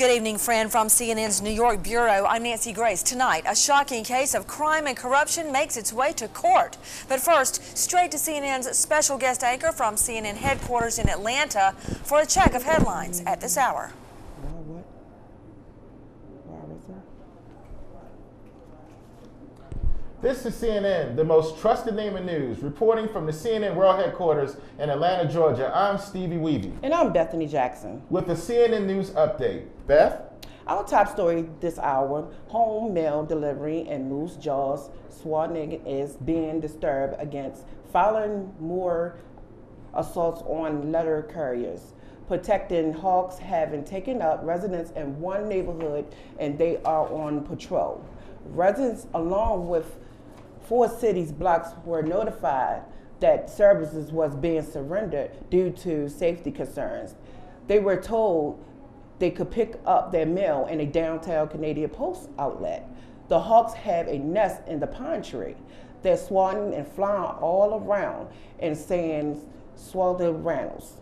Good evening, friend. From CNN's New York Bureau, I'm Nancy Grace. Tonight, a shocking case of crime and corruption makes its way to court. But first, straight to CNN's special guest anchor from CNN headquarters in Atlanta for a check of headlines at this hour. This is CNN, the most trusted name in news, reporting from the CNN World Headquarters in Atlanta, Georgia. I'm Stevieweevie. And I'm Bethany Jackson. With the CNN News Update. Beth? Our top story this hour home mail delivery and Moose Jaws, Swanig is being disturbed against following more assaults on letter carriers. Protecting hawks having taken up residents in one neighborhood and they are on patrol. Residents, along with four cities blocks were notified that services was being surrendered due to safety concerns. They were told they could pick up their mail in a downtown Canadian Post outlet. The hawks have a nest in the pine tree. They're swatting and flying all around and saying swallow Reynolds.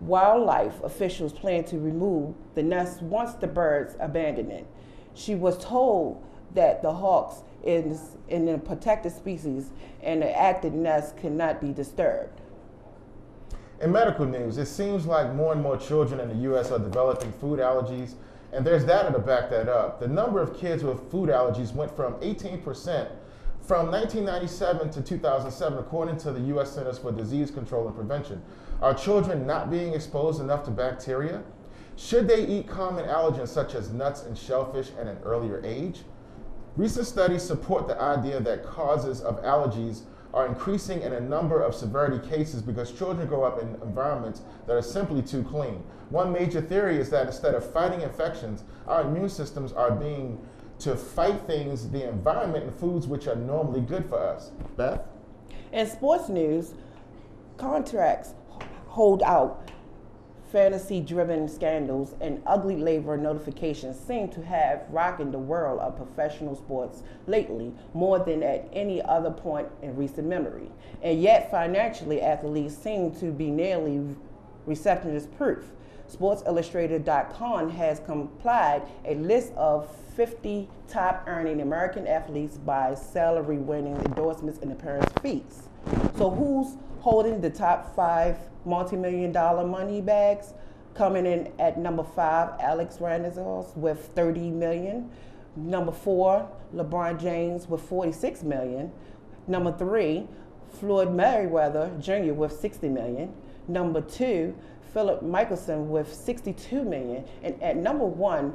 Wildlife officials plan to remove the nest once the birds abandon it. She was told that the hawks is in a protected species and the active nest cannot be disturbed. In medical news, it seems like more and more children in the U.S. are developing food allergies, and there's data to back that up. The number of kids with food allergies went from 18% from 1997 to 2007, according to the U.S. Centers for Disease Control and Prevention. Are children not being exposed enough to bacteria? Should they eat common allergens such as nuts and shellfish at an earlier age? Recent studies support the idea that causes of allergies are increasing in a number of severity cases because children grow up in environments that are simply too clean. One major theory is that instead of fighting infections, our immune systems are being to fight things, the environment and foods which are normally good for us. Beth? In sports news, contracts hold out fantasy driven scandals and ugly labor notifications seem to have rocking the world of professional sports lately more than at any other point in recent memory. And yet, financially, athletes seem to be nearly receptionist proof. SportsIllustrated.com has compiled a list of 50 top earning American athletes by salary winning endorsements and appearance fees. So, who's holding the top five multi-million dollar money bags. Coming in at number five, Alex Reynolds with 30 million. Number four, LeBron James with 46 million. Number three, Floyd Mayweather Jr. with 60 million. Number two, Philip Mickelson with 62 million. And at number one,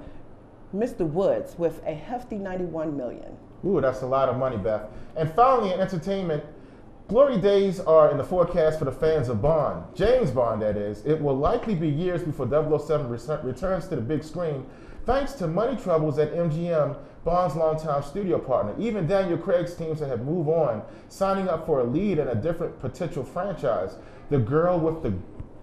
Mr. Woods with a hefty 91 million. Ooh, that's a lot of money, Beth. And finally, in entertainment, Glory days are in the forecast for the fans of Bond, James Bond, that is. It will likely be years before 007 returns to the big screen, thanks to money troubles at MGM, Bond's longtime studio partner. Even Daniel Craig's teams have moved on, signing up for a lead in a different potential franchise, The Girl with the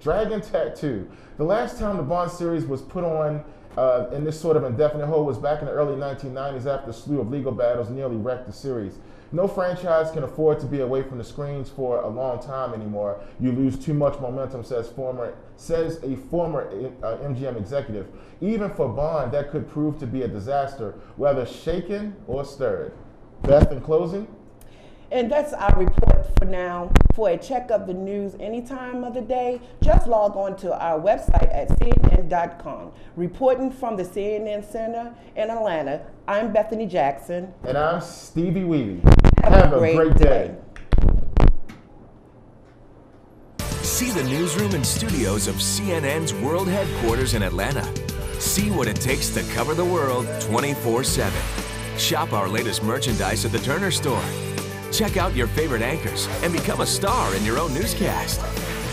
Dragon Tattoo. The last time the Bond series was put on uh, in this sort of indefinite hold was back in the early 1990s after a slew of legal battles nearly wrecked the series. No franchise can afford to be away from the screens for a long time anymore. You lose too much momentum, says former says a former uh, MGM executive. Even for Bond, that could prove to be a disaster, whether shaken or stirred. Beth, in closing. And that's our report for now. For a check of the news any time of the day, just log on to our website at CNN.com. Reporting from the CNN Center in Atlanta, I'm Bethany Jackson. And I'm Stevieweevie. Have, Have a, great, great day. day. See the newsroom and studios of CNN's world headquarters in Atlanta. See what it takes to cover the world 24 7. Shop our latest merchandise at the Turner Store. Check out your favorite anchors and become a star in your own newscast.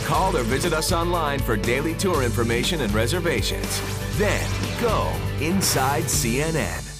Call or visit us online for daily tour information and reservations. Then go inside CNN.